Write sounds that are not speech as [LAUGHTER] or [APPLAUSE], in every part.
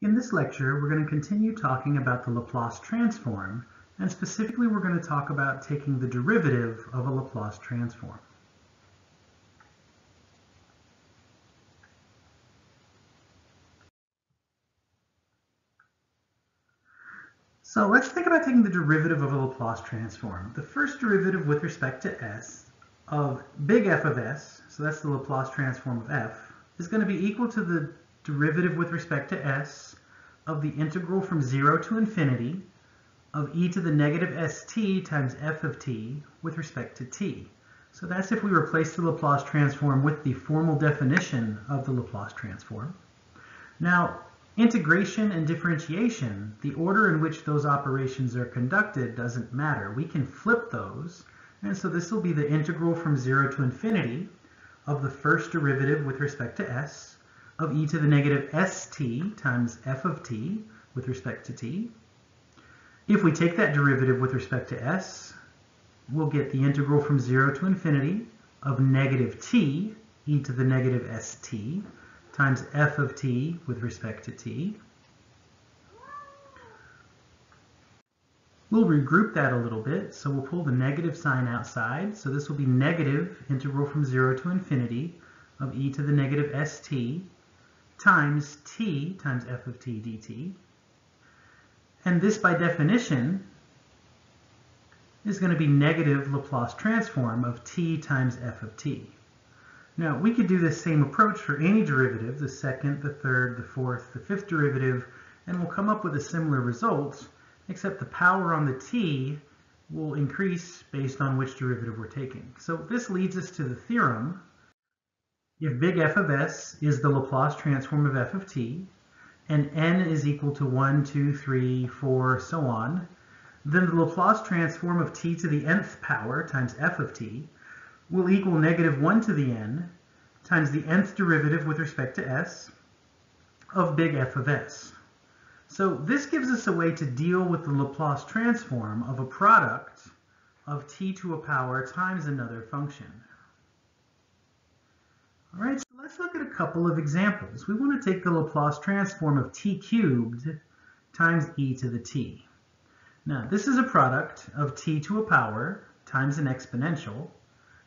In this lecture, we're going to continue talking about the Laplace transform, and specifically we're going to talk about taking the derivative of a Laplace transform. So let's think about taking the derivative of a Laplace transform. The first derivative with respect to s of big F of s, so that's the Laplace transform of f, is going to be equal to the derivative with respect to s of the integral from 0 to infinity of e to the negative st times f of t with respect to t. So that's if we replace the Laplace transform with the formal definition of the Laplace transform. Now, integration and differentiation, the order in which those operations are conducted doesn't matter. We can flip those, and so this will be the integral from 0 to infinity of the first derivative with respect to s of e to the negative st times f of t with respect to t. If we take that derivative with respect to s, we'll get the integral from 0 to infinity of negative t e to the negative st times f of t with respect to t. We'll regroup that a little bit, so we'll pull the negative sign outside. So this will be negative integral from 0 to infinity of e to the negative st times t times f of t dt. And this, by definition, is going to be negative Laplace transform of t times f of t. Now, we could do this same approach for any derivative, the second, the third, the fourth, the fifth derivative, and we'll come up with a similar result, except the power on the t will increase based on which derivative we're taking. So this leads us to the theorem if big F of s is the Laplace transform of f of t, and n is equal to 1, 2, 3, 4, so on, then the Laplace transform of t to the nth power times f of t will equal negative 1 to the n times the nth derivative with respect to s of big F of s. So this gives us a way to deal with the Laplace transform of a product of t to a power times another function. All right, so let's look at a couple of examples. We want to take the Laplace transform of t cubed times e to the t. Now, this is a product of t to a power times an exponential.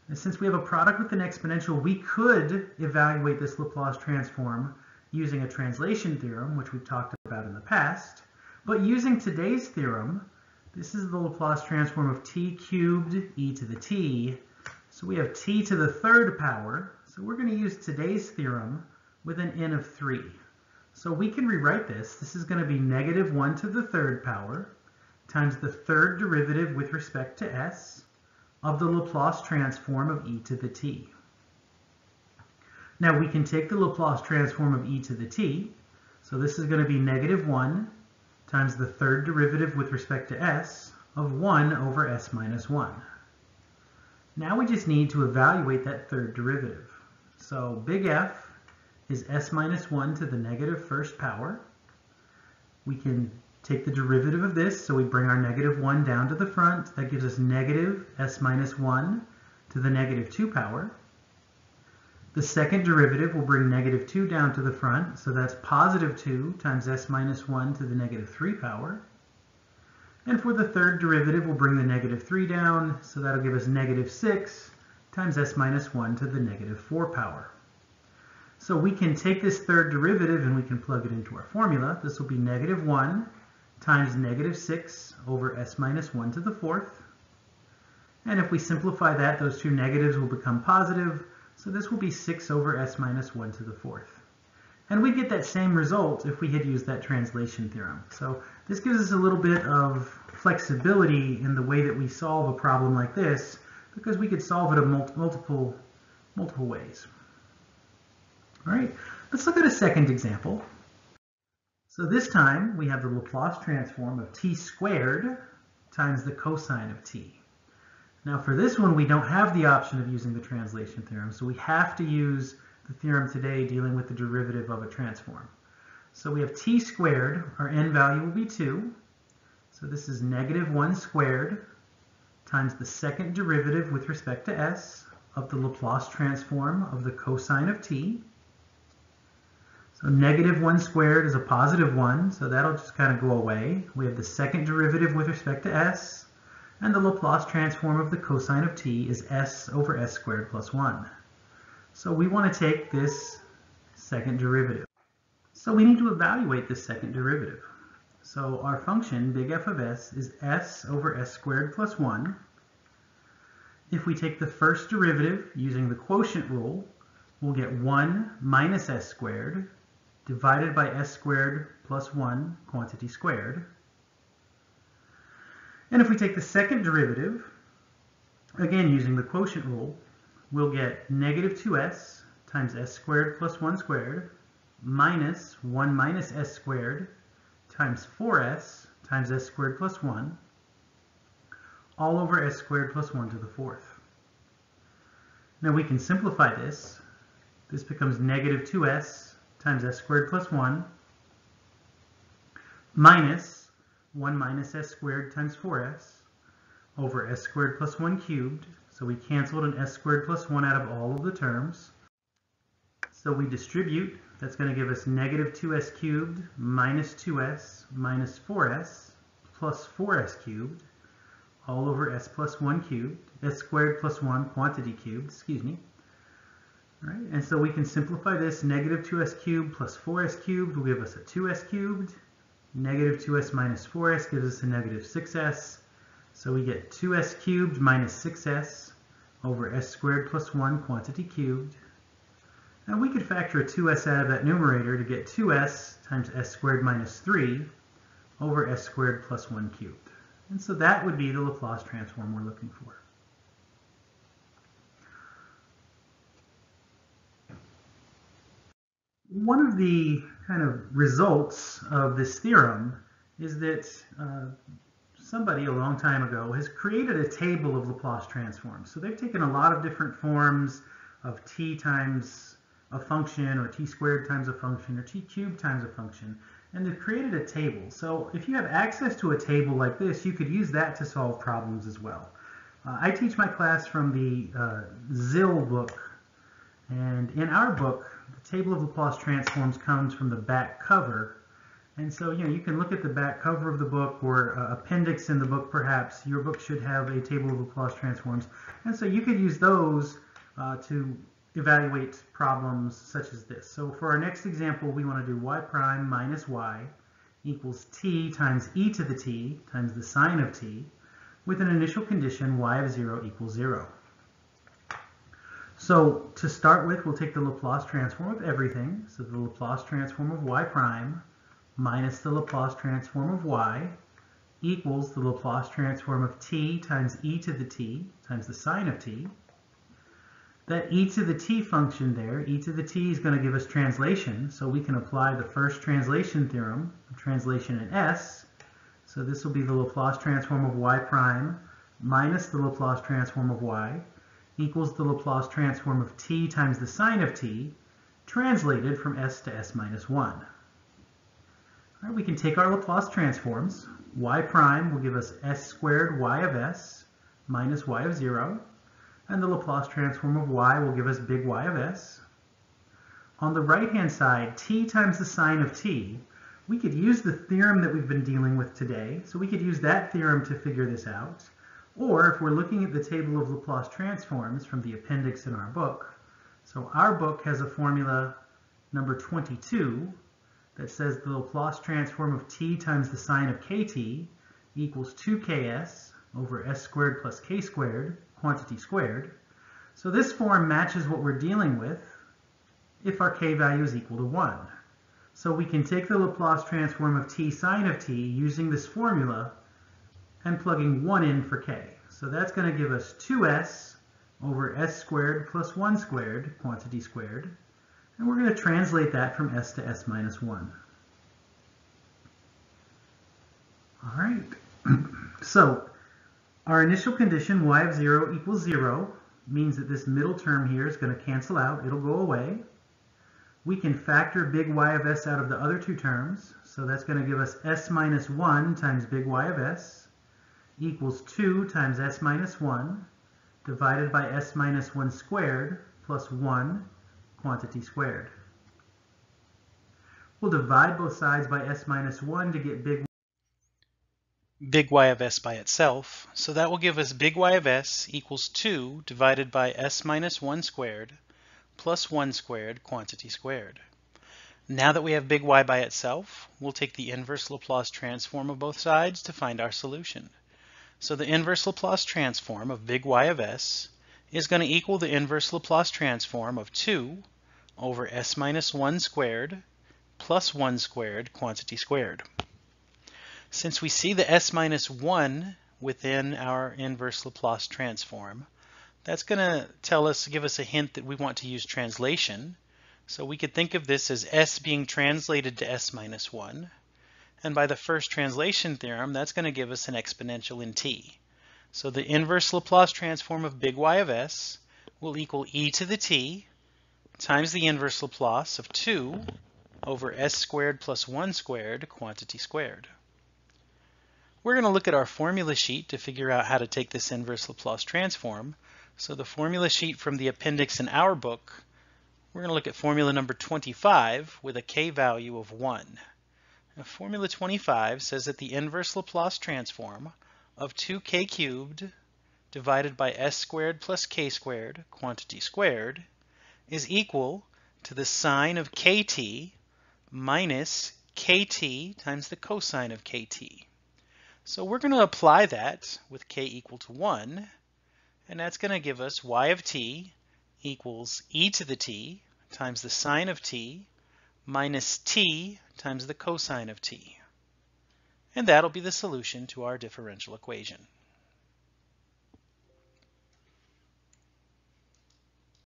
And since we have a product with an exponential, we could evaluate this Laplace transform using a translation theorem, which we've talked about in the past. But using today's theorem, this is the Laplace transform of t cubed e to the t. So we have t to the third power so we're going to use today's theorem with an n of 3. So we can rewrite this. This is going to be negative 1 to the third power times the third derivative with respect to s of the Laplace transform of e to the t. Now we can take the Laplace transform of e to the t. So this is going to be negative 1 times the third derivative with respect to s of 1 over s minus 1. Now we just need to evaluate that third derivative. So big F is s minus 1 to the negative first power. We can take the derivative of this, so we bring our negative 1 down to the front. That gives us negative s minus 1 to the negative 2 power. The second derivative will bring negative 2 down to the front, so that's positive 2 times s minus 1 to the negative 3 power. And for the third derivative, we'll bring the negative 3 down, so that'll give us negative 6 times s minus 1 to the negative 4 power. So we can take this third derivative and we can plug it into our formula. This will be negative 1 times negative 6 over s minus 1 to the fourth. And if we simplify that, those two negatives will become positive. So this will be 6 over s minus 1 to the fourth. And we get that same result if we had used that translation theorem. So this gives us a little bit of flexibility in the way that we solve a problem like this because we could solve it in multiple, multiple ways. All right, let's look at a second example. So this time we have the Laplace transform of t squared times the cosine of t. Now for this one, we don't have the option of using the translation theorem, so we have to use the theorem today dealing with the derivative of a transform. So we have t squared, our n value will be 2. So this is negative 1 squared times the second derivative with respect to s of the Laplace transform of the cosine of t. So negative 1 squared is a positive 1, so that'll just kind of go away. We have the second derivative with respect to s, and the Laplace transform of the cosine of t is s over s squared plus 1. So we want to take this second derivative. So we need to evaluate this second derivative. So our function, big F of s, is s over s squared plus 1. If we take the first derivative using the quotient rule, we'll get 1 minus s squared divided by s squared plus 1 quantity squared. And if we take the second derivative, again using the quotient rule, we'll get negative 2s times s squared plus 1 squared minus 1 minus s squared times 4s times s squared plus 1 all over s squared plus 1 to the fourth. Now we can simplify this. This becomes negative 2s times s squared plus 1 minus 1 minus s squared times 4s over s squared plus 1 cubed. So we canceled an s squared plus 1 out of all of the terms. So we distribute. That's going to give us negative 2s cubed minus 2s minus 4s plus 4s cubed all over s plus 1 cubed, s squared plus 1 quantity cubed, excuse me. All right, and so we can simplify this. Negative 2s cubed plus 4s cubed will give us a 2s cubed. Negative 2s minus 4s gives us a negative 6s. So we get 2s cubed minus 6s over s squared plus 1 quantity cubed. Now we could factor a 2s out of that numerator to get 2s times s squared minus 3 over s squared plus 1 cubed. And so that would be the Laplace transform we're looking for. One of the kind of results of this theorem is that uh, somebody a long time ago has created a table of Laplace transforms. So they've taken a lot of different forms of t times a function or t squared times a function or t cubed times a function and they've created a table. So if you have access to a table like this, you could use that to solve problems as well. Uh, I teach my class from the uh, Zill book, and in our book, the table of Laplace transforms comes from the back cover. And so, you know, you can look at the back cover of the book or uh, appendix in the book, perhaps. Your book should have a table of Laplace transforms. And so you could use those uh, to evaluate problems such as this. So for our next example, we want to do y prime minus y equals t times e to the t times the sine of t with an initial condition y of 0 equals 0. So to start with, we'll take the Laplace transform of everything. So the Laplace transform of y prime minus the Laplace transform of y equals the Laplace transform of t times e to the t times the sine of t that e to the t function there, e to the t is going to give us translation, so we can apply the first translation theorem, translation in S. So this will be the Laplace transform of y prime minus the Laplace transform of y equals the Laplace transform of t times the sine of t, translated from s to s minus 1. All right, we can take our Laplace transforms. y prime will give us s squared y of s minus y of 0 and the Laplace transform of y will give us big Y of s. On the right-hand side, t times the sine of t, we could use the theorem that we've been dealing with today. So we could use that theorem to figure this out. Or if we're looking at the table of Laplace transforms from the appendix in our book, so our book has a formula number 22 that says the Laplace transform of t times the sine of kt equals 2ks over s squared plus k squared quantity squared. So this form matches what we're dealing with if our k value is equal to 1. So we can take the Laplace transform of t sine of t using this formula and plugging 1 in for k. So that's going to give us 2s over s squared plus 1 squared, quantity squared. And we're going to translate that from s to s minus 1. All right. [CLEARS THROAT] so our initial condition, y of 0 equals 0, means that this middle term here is going to cancel out. It'll go away. We can factor big Y of s out of the other two terms. So that's going to give us s minus 1 times big Y of s equals 2 times s minus 1 divided by s minus 1 squared plus 1 quantity squared. We'll divide both sides by s minus 1 to get big big Y of s by itself. So that will give us big Y of s equals 2 divided by s minus 1 squared plus 1 squared quantity squared. Now that we have big Y by itself, we'll take the inverse Laplace transform of both sides to find our solution. So the inverse Laplace transform of big Y of s is going to equal the inverse Laplace transform of 2 over s minus 1 squared plus 1 squared quantity squared. Since we see the s minus 1 within our inverse Laplace transform, that's going to tell us, give us a hint that we want to use translation. So we could think of this as s being translated to s minus 1. And by the first translation theorem, that's going to give us an exponential in t. So the inverse Laplace transform of big Y of s will equal e to the t times the inverse Laplace of 2 over s squared plus 1 squared quantity squared. We're going to look at our formula sheet to figure out how to take this inverse Laplace transform. So the formula sheet from the appendix in our book, we're going to look at formula number 25 with a k value of 1. Now, formula 25 says that the inverse Laplace transform of 2k cubed divided by s squared plus k squared, quantity squared, is equal to the sine of kt minus kt times the cosine of kt. So we're going to apply that with k equal to 1, and that's going to give us y of t equals e to the t times the sine of t minus t times the cosine of t. And that'll be the solution to our differential equation.